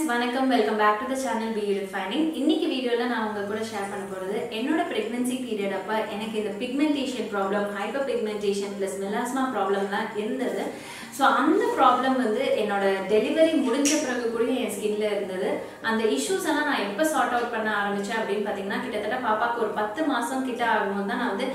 Friends வணக்கம் welcome back to the channel B refining இன்னைக்கு வீடியோவில் நான் உங்கள் கூட ஷேர் பண்ண போகிறது என்னோட ப்ரெக்னென்சி பீரியட் அப்போ எனக்கு இந்த pigmentation problem hyper pigmentation plus melasma ப்ராப்ளம்லாம் இருந்தது. ஸோ அந்த ப்ராப்ளம் வந்து என்னோட டெலிவரி முடிஞ்ச பிறகு கூட என் ஸ்கின்ல இருந்தது. அந்த இஷ்யூஸ் எல்லாம் நான் எப்போ சார்ட் அவுட் பண்ண ஆரம்பிச்சேன் அப்படின்னு பார்த்தீங்கன்னா கிட்டத்தட்ட பாப்பாக்கு ஒரு பத்து மாதம் கிட்ட ஆகும்போது தான் நான் வந்து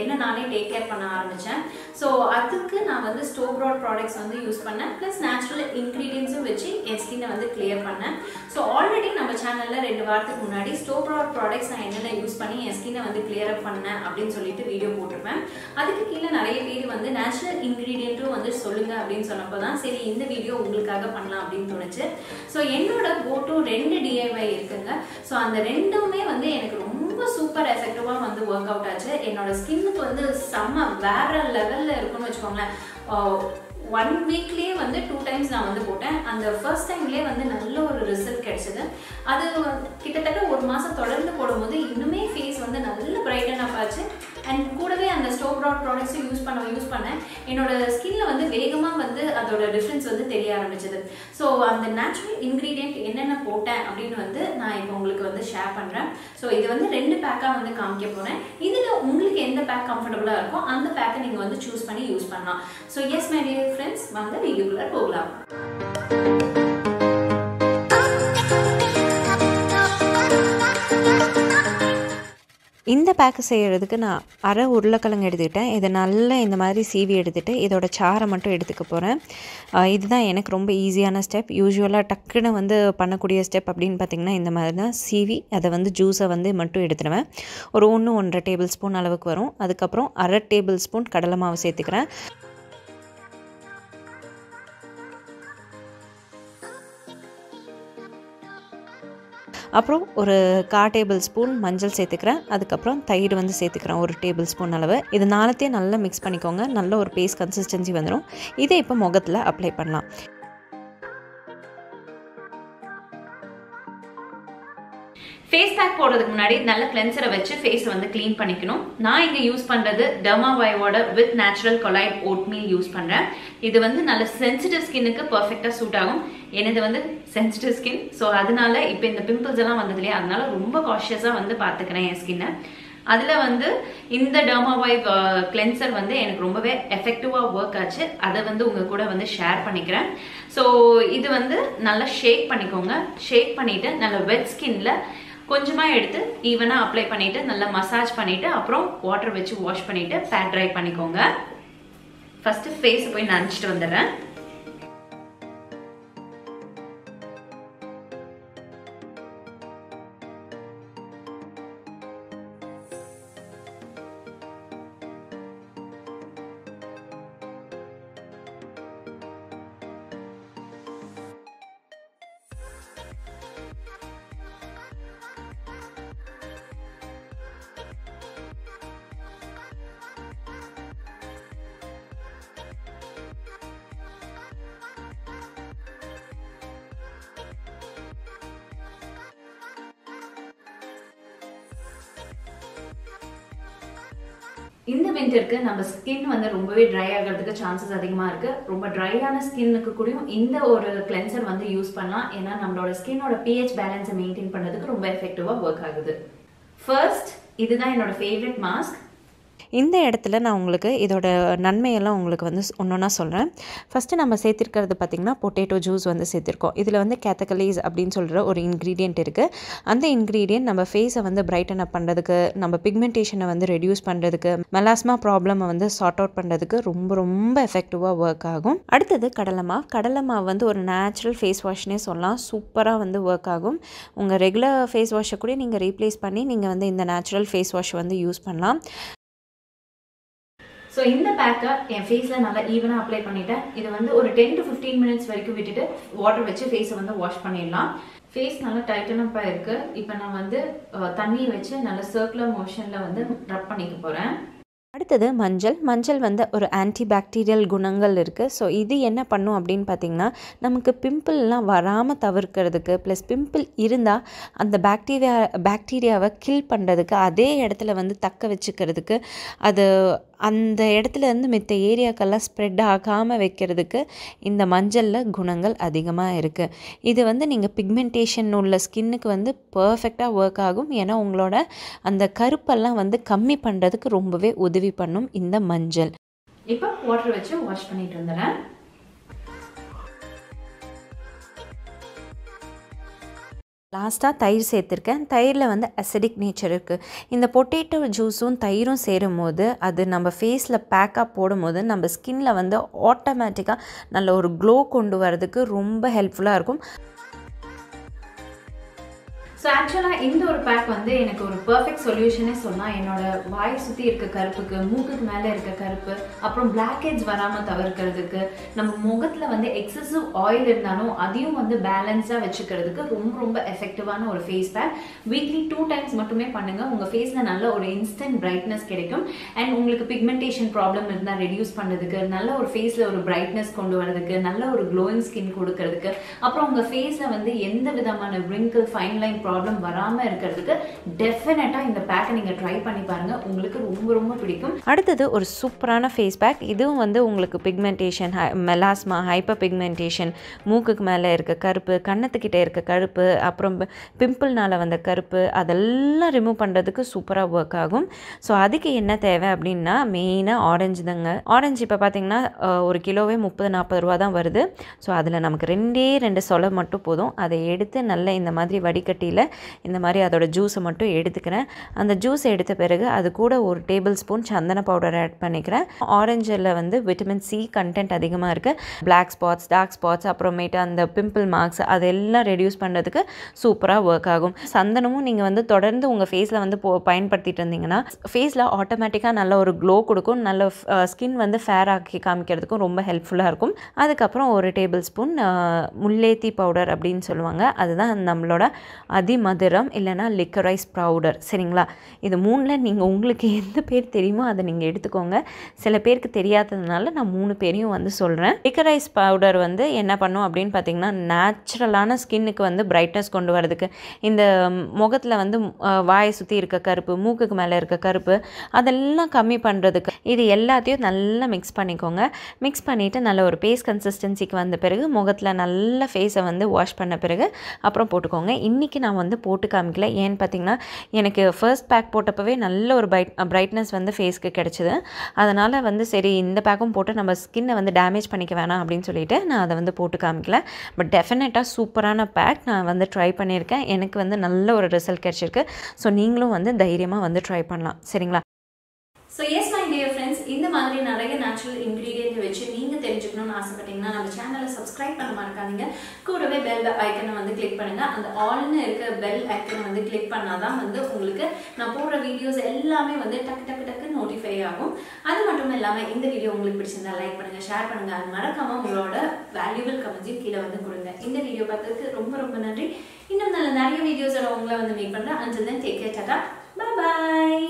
என்ன நானே டேக் கேர் பண்ண ஆரம்பித்தேன் ஸோ அதுக்கு நான் வந்து ஸ்டோப்ராட் ப்ராடக்ட்ஸ் வந்து யூஸ் பண்ணேன். ப்ளஸ் நேச்சுரல் இன்க்ரீடியன்ஸும் வச்சு என் ஸ்கின்னை வந்து கிளியர் பண்ணேன். ஸோ ஆல்ரெடி நம்ம சேனலில் ரெண்டு வாரத்துக்கு முன்னாடி ஸ்டோப்ராட் ப்ராடக்ட்ஸ் நான் என்னென்ன யூஸ் பண்ணி என் ஸ்கின்னை வந்து கிளியர் அப் பண்ணேன் அப்படின்னு சொல்லிட்டு வீடியோ போட்டிருப்பேன். அதுக்கு கீழே நிறைய பேர் வந்து நேச்சுரல் இன்க்ரீடியண்ட்டும் வந்து சொல்லுங்க அப்படின்னு சொன்னப்போ தான் சரி இந்த வீடியோ உங்களுக்காக பண்ணலாம் அப்படின்னு தோணுச்சு. ஸோ என்னோட போட்டோ ரெண்டு டிஐஒய் இருக்குங்க. ஸோ அந்த ரெண்டுமே வந்து எனக்கு ரொம்ப சூப்பர் எஃபெக்டிவாக வந்து ஒர்க் அவுட் ஆச்சு. என்னோட ஸ்கின்னுக்கு வந்து செம்ம வேற லெவலில் இருக்குன்னு வச்சுக்கோங்களேன். ஒன் வீக்லேயே வந்து டூ டைம்ஸ் நான் வந்து போட்டேன். அந்த ஃபர்ஸ்ட் டைம்லேயே வந்து நல்ல ஒரு ரிசல்ட் கிடைச்சது. அது கிட்டத்தட்ட ஒரு மாதம் தொடர்ந்து போடும்போது இன்னுமே ஃபேஸ் வந்து நல்ல பிரைட்டன் அப் ஆச்சு அண்ட் கூடவே அந்த ஸ்டோப் ப்ராட் ப்ராடக்ட்ஸும் யூஸ் பண்ண யூஸ் பண்ணேன் என்னோட ஸ்கின்ல வந்து வேகமாக வந்து அதோட டிஃப்ரென்ஸ் வந்து தெரிய ஆரம்பிச்சது. ஸோ அந்த நேச்சுரல் இன்க்ரீடியன்ட் என்னென்ன போட்டேன் அப்படின்னு வந்து நான் இப்போ உங்களுக்கு வந்து ஷேர் பண்ணுறேன் ஸோ இது வந்து ரெண்டு பேக்காக வந்து காமிக்க போகிறேன் இதில் உங்களுக்கு எந்த பேக் கம்ஃபர்டபுளாக இருக்கோ அந்த பேக்கை நீங்கள் வந்து சூஸ் பண்ணி யூஸ் பண்ணலாம். So yes my dear friends வாங்க வீடியோக்குள்ளே போகலாம். இந்த பேக்கு செய்கிறதுக்கு நான் அரை உருளைக்கிழங்கு எடுத்துக்கிட்டேன். இதை நல்லா இந்த மாதிரி சீவி எடுத்துகிட்டு இதோட சாரை மட்டும் எடுத்துக்க போகிறேன் இதுதான் எனக்கு ரொம்ப ஈஸியான ஸ்டெப் யூஸ்வலாக டக்குன்னு வந்து பண்ணக்கூடிய ஸ்டெப் அப்படின்னு பார்த்திங்கன்னா இந்த மாதிரி தான். சீவி அதை வந்து ஜூஸை வந்து மட்டும் எடுத்துடுவேன். ஒரு ஒன்று ஒன்றரை டேபிள் ஸ்பூன் அளவுக்கு வரும். அதுக்கப்புறம் அரை டேபிள் ஸ்பூன் கடலை மாவு சேர்த்துக்கிறேன். அப்புறம் ஒரு கா டேபிள் ஸ்பூன் மஞ்சள் சேர்த்துக்கிறேன். அதுக்கப்புறம் தயிர் வந்து சேர்த்துக்கிறேன். ஒரு டேபிள் ஸ்பூன் அளவு. இது நாலத்தையும் நல்லா மிக்ஸ் பண்ணிக்கோங்க. நல்ல ஒரு பேஸ்ட் கன்சிஸ்டன்சி வந்துடும் இதை இப்போ முகத்தில் அப்ளை பண்ணலாம். ஃபேஸ் பேக் போடுறதுக்கு முன்னாடி நல்ல கிளென்சரை வச்சு ஃபேஸை வந்து க்ளீன் பண்ணிக்கணும். நான் இங்கே யூஸ் பண்ணுறது டெர்மாவாயோட with natural colloid oatmeal use பண்ணுறேன் இது வந்து நல்ல சென்சிட்டிவ் ஸ்கின்னுக்கு பர்ஃபெக்டாக சூட் ஆகும். எனது வந்து சென்சிட்டிவ் ஸ்கின் ஸோ அதனால இப்போ இந்த பிம்பிள்ஸ் எல்லாம் வந்தது இல்லையா அதனால ரொம்ப காஷியஸாக வந்து பார்த்துக்கிறேன் என் ஸ்கின்னை அதில் வந்து இந்த டெர்மாவாய் கிளென்சர் uh, வந்து எனக்கு ரொம்பவே எஃபெக்டிவாக ஒர்க் ஆச்சு. அதை வந்து உங்கள் கூட வந்து ஷேர் பண்ணிக்கிறேன். ஸோ இது வந்து நல்லா ஷேக் பண்ணிக்கோங்க. ஷேக் பண்ணிவிட்டு நல்ல வெட் ஸ்கின்ல கொஞ்சமாக எடுத்து ஈவனாக அப்ளை பண்ணிவிட்டு நல்லா மசாஜ் பண்ணிவிட்டு அப்புறம் வாட்டர் வச்சு வாஷ் பண்ணிவிட்டு பேட் ட்ரை பண்ணிக்கோங்க. ஃபஸ்ட்டு ஃபேஸை போய் நினச்சிட்டு வந்துடுறேன். இந்த விண்டருக்கு நம்ம ஸ்கின் வந்து ரொம்பவே ட்ரை ஆகிறதுக்கு சான்சஸ் அதிகமாக இருக்கு. ரொம்ப ட்ரையான ஸ்கின்னுக்கு கூடயும் இந்த ஒரு கிளென்சர் வந்து யூஸ் பண்ணலாம். ஏன்னா நம்மளோட ஸ்கின்னோட பிஹெச் பேலன்ஸை மெயின்டைன் பண்ணுறதுக்கு ரொம்ப எஃபெக்டிவாக ஒர்க் ஆகுது. ஃபர்ஸ்ட் இதுதான் என்னோட ஃபேவரட் மாஸ்க் இந்த இடத்துல நான் உங்களுக்கு இதோட நன்மையெல்லாம் உங்களுக்கு வந்து ஒன்றுனா சொல்கிறேன் ஃபஸ்ட்டு நம்ம சேர்த்திருக்கிறது பார்த்திங்கன்னா பொட்டேட்டோ ஜூஸ் வந்து சேர்த்திருக்கோம். இதில் வந்து கேத்தகலீஸ் அப்படின்னு சொல்கிற ஒரு இன்க்ரீடியன்ட் இருக்குது அந்த இன்க்ரீடியன்ட் நம்ம ஃபேஸை வந்து பிரைட்டன் அப் பண்ணுறதுக்கு நம்ம பிக்மெண்டேஷனை வந்து ரெடியூஸ் பண்ணுறதுக்கு மெலாஸ்மா ப்ராப்ளமை வந்து சார்ட் அவுட் பண்ணுறதுக்கு ரொம்ப ரொம்ப எஃபெக்டிவாக ஒர்க் ஆகும். அடுத்தது கடலை மாவு. கடலை மாவு வந்து ஒரு நேச்சுரல் ஃபேஸ் வாஷ்னே சொல்லலாம். சூப்பராக வந்து ஒர்க் ஆகும். உங்கள் ரெகுலர் ஃபேஸ் வாஷை கூட நீங்கள் ரீப்ளேஸ் பண்ணி நீங்கள் வந்து இந்த நேச்சுரல் ஃபேஸ் வாஷ் வந்து யூஸ் பண்ணலாம். ஸோ இந்த பேக்கை என் ஃபேஸில் நல்லா ஈவனாக அப்ளை பண்ணிட்டேன். இது வந்து ஒரு டென் டு ஃபிஃப்டீன் மினிட்ஸ் வரைக்கும் விட்டுட்டு வாட்டர் வச்சு ஃபேஸை வந்து வாஷ் பண்ணிடலாம். ஃபேஸ் நல்லா டைட்டனப்பாக இருக்குது இப்போ நான் வந்து தண்ணியை வச்சு நல்லா சர்க்குலர் மோஷனில் வந்து ரப் பண்ணிக்க போகிறேன் அடுத்தது மஞ்சள். மஞ்சள் வந்து ஒரு ஆன்டி பாக்டீரியல் குணங்கள் இருக்குது ஸோ இது என்ன பண்ணும் அப்படின்னு பார்த்திங்கன்னா நமக்கு பிம்பிள்லாம் வராமல் தவிர்க்கிறதுக்கு ப்ளஸ் பிம்பிள் இருந்தால் அந்த பாக்டீரியா பாக்டீரியாவை கில் பண்ணுறதுக்கு அதே இடத்துல வந்து தக்க வச்சுக்கிறதுக்கு அது அந்த இடத்துல இருந்து மித்த ஏரியாக்கெல்லாம் ஸ்ப்ரெட் ஆகாமல் வைக்கிறதுக்கு இந்த மஞ்சளில் குணங்கள் அதிகமாக இருக்குது இது வந்து நீங்கள் பிக்மெண்டேஷன் உள்ள ஸ்கின்னுக்கு வந்து பர்ஃபெக்டாக ஒர்க் ஆகும். ஏன்னா உங்களோட அந்த கருப்பெல்லாம் வந்து கம்மி பண்ணுறதுக்கு ரொம்பவே உதவி பண்ணும் இந்த மஞ்சள். இப்போ வாட்டர் வச்சு வாஷ் பண்ணிட்டு இருந்தேன் லாஸ்ட்டாக தயிர் சேர்த்துருக்கேன். தயிரில் வந்து அசிடிக் நேச்சர் இருக்குது இந்த பொட்டேட்டோ ஜூஸும் தயிரும் சேரும் போது அது நம்ம ஃபேஸில் பேக்காக போடும்போது நம்ம ஸ்கின்னில் வந்து ஆட்டோமேட்டிக்காக நல்ல ஒரு க்ளோ கொண்டு வரதுக்கு ரொம்ப ஹெல்ப்ஃபுல்லாக இருக்கும். ஸோ ஆக்சுவலாக இந்த ஒரு பேக் வந்து எனக்கு ஒரு பர்ஃபெக்ட் சொல்யூஷனே சொன்னால் என்னோட வாய் சுற்றி இருக்க கருப்புக்கு மூக்குக்கு மேலே இருக்க கருப்பு அப்புறம் பிளாக்கேஜ் வராமல் தவிர்க்கிறதுக்கு நம்ம முகத்தில் வந்து எக்ஸசிவ் ஆயில் இருந்தாலும் அதையும் வந்து பேலன்ஸாக வச்சுக்கிறதுக்கு ரொம்ப ரொம்ப எஃபெக்டிவான ஒரு face pack weekly two times மட்டுமே பண்ணுங்கள் உங்கள் ஃபேஸில் நல்ல ஒரு இன்ஸ்டன்ட் பிரைட்னஸ் கிடைக்கும். அண்ட் உங்களுக்கு பிக்மெண்டேஷன் ப்ராப்ளம் இருந்தால் ரெடியூஸ் பண்ணுறதுக்கு நல்ல ஒரு ஃபேஸில் ஒரு பிரைட்னஸ் கொண்டு வரதுக்கு நல்ல ஒரு க்ளோயிங் ஸ்கின் கொடுக்கறதுக்கு அப்புறம் உங்கள் ஃபேஸில் வந்து எந்த விதமான ரிங்கிள் ஃபைன் லைன் ப்ராப்ளம் வராமல் இருக்கிறதுக்கு டெஃபினட்டாக இந்த பேக்கை நீங்கள் ட்ரை பண்ணி பாருங்கள் உங்களுக்கு ரொம்ப ரொம்ப பிடிக்கும். அடுத்தது ஒரு சூப்பரான ஃபேஸ் பேக் இதுவும் வந்து உங்களுக்கு பிக்மெண்டேஷன் மெலாஸ்மா ஹைப்பர் பிக்மெண்டேஷன் மூக்குக்கு மேலே இருக்க கருப்பு கன்னத்துக்கிட்ட இருக்க கருப்பு அப்புறம் பிம்பிள்னால வந்த கருப்பு அதெல்லாம் ரிமூவ் பண்ணுறதுக்கு சூப்பராக ஒர்க் ஆகும். ஸோ அதுக்கு என்ன தேவை அப்படின்னா மெயினாக ஆரஞ்சு தாங்க. ஆரஞ்சு இப்போ பார்த்தீங்கன்னா ஒரு கிலோவே முப்பது நாற்பது ரூபா தான் வருது. ஸோ அதில் நமக்கு ரெண்டே ரெண்டு சொலை மட்டும் போதும். அதை எடுத்து நல்ல இந்த மாதிரி வடிகட்டியில் இந்த மாதிரி அதோடய ஜூஸை மட்டும் எடுத்துக்கிறேன். அந்த ஜூஸ் எடுத்த பிறகு அது கூட ஒரு டேபிள் ஸ்பூன் சந்தன பவுடர் ஆட் பண்ணிக்கிறேன். ஆரஞ்சில் வந்து விட்டமின் சி கண்டென்ட் அதிகமாக இருக்குது பிளாக் ஸ்பாட்ஸ் டார்க் ஸ்பாட்ஸ் அப்புறமேட்டு அந்த பிம்பிள் மார்க்ஸ் அதெல்லாம் ரெடியூஸ் பண்ணுறதுக்கு சூப்பராக ஒர்க் ஆகும். சந்தனமும் நீங்கள் வந்து தொடர்ந்து உங்கள் ஃபேஸில் வந்து போ பயன்படுத்திட்டு இருந்தீங்கன்னா ஃபேஸில் ஆட்டோமேட்டிக்காக நல்ல ஒரு க்ளோ கொடுக்கும். நல்ல ஸ்கின் வந்து ஃபேர் ஆக்கி காமிக்கிறதுக்கும் ரொம்ப ஹெல்ப்ஃபுல்லாக இருக்கும். அதுக்கப்புறம் ஒரு டேபிள் ஸ்பூன் முல்லேத்தி பவுடர் அப்படின்னு சொல்லுவாங்க. அதுதான் நம்மளோட அதிமதுரம் இல்லைன்னா லிக்கரைஸ் பவுடர் சரிங்களா? இது மூணில் நீங்கள் உங்களுக்கு எந்த பேர் தெரியுமோ அதை நீங்கள் எடுத்துக்கோங்க. சில பேருக்கு தெரியாததுனால நான் மூணு பேரையும் வந்து சொல்கிறேன் லிக்கரைஸ் பவுடர் வந்து என்ன பண்ணும் அப்படின்னு பார்த்தீங்கன்னா நேச்சுரலான ஸ்கின்னுக்கு வந்து பிரைட்னஸ் கொண்டு வரதுக்கு இந்த முகத்தில் வந்து வாயை சுற்றி இருக்க கருப்பு மூக்குக்கு மேலே இருக்க கருப்பு அதெல்லாம் கம்மி பண்ணுறதுக்கு இது எல்லாத்தையும் நல்லா மிக்ஸ் பண்ணிக்கோங்க. மிக்ஸ் பண்ணிவிட்டு நல்ல ஒரு பேஸ் கன்சிஸ்டன்சிக்கு வந்த பிறகு முகத்தில் நல்ல ஃபேஸை வந்து வாஷ் பண்ண பிறகு அப்புறம் போட்டுக்கோங்க. இன்றைக்கி நான் வந்து போட்டு காமிக்கல. ஏன்னு பார்த்தீங்கன்னா எனக்கு ஃபர்ஸ்ட் பேக் போட்டப்பவே நல்ல ஒரு பைட் பிரைட்னஸ் வந்து ஃபேஸ்க்கு கிடச்சிது. அதனால் வந்து சரி இந்த பேக்கும் போட்டு நம்ம ஸ்கின்னை வந்து டேமேஜ் பண்ணிக்க வேணாம் அப்படின்னு சொல்லிட்டு நான் அதை வந்து போட்டு காமிக்கல. பட் டெஃபினட்டாக சூப்பரான பேக் நான் வந்து ட்ரை பண்ணியிருக்கேன். எனக்கு வந்து நல்ல ஒரு ரிசல்ட் கிடச்சிருக்கு. ஸோ நீங்களும் வந்து தைரியமாக வந்து ட்ரை பண்ணலாம். சரிங்களா? ஸோ எஸ் டியர் ஃப்ரெண்ட்ஸ் இந்த மாதிரி நிறைய நேச்சுரல் இன்க்ரீடியன்ட் வச்சு நீங்கள் தெரிஞ்சுக்கணும்னு ஆசைப்பட்டீங்கன்னா நம்ம சேனலை சப்ஸ்கிரைப் பண்ண மறக்காதீங்க. கூடவே பெல் ஐக்கனை வந்து கிளிக் பண்ணுங்க. அந்த ஆல்னு இருக்க பெல் ஐக்கனை வந்து கிளிக் பண்ணாதான் வந்து உங்களுக்கு நான் போடுற வீடியோஸ் எல்லாமே வந்து டக்கு டக்கு டக்கு நோட்டிஃபை ஆகும். அது மட்டும் இல்லாமல் இந்த வீடியோ உங்களுக்கு பிடிச்சிருந்தா லைக் பண்ணுங்க ஷேர் பண்ணுங்க. அது மறக்காம உங்களோட வேல்யூபிள் கமெண்ட்ஸையும் கீழே வந்து கொடுங்க. இந்த வீடியோ பார்த்ததுக்கு ரொம்ப ரொம்ப நன்றி. இன்னும் நல்ல நிறைய வீடியோஸோட உங்களை வந்து மீட் பண்ணுறேன் அஞ்சல் then take care tata bye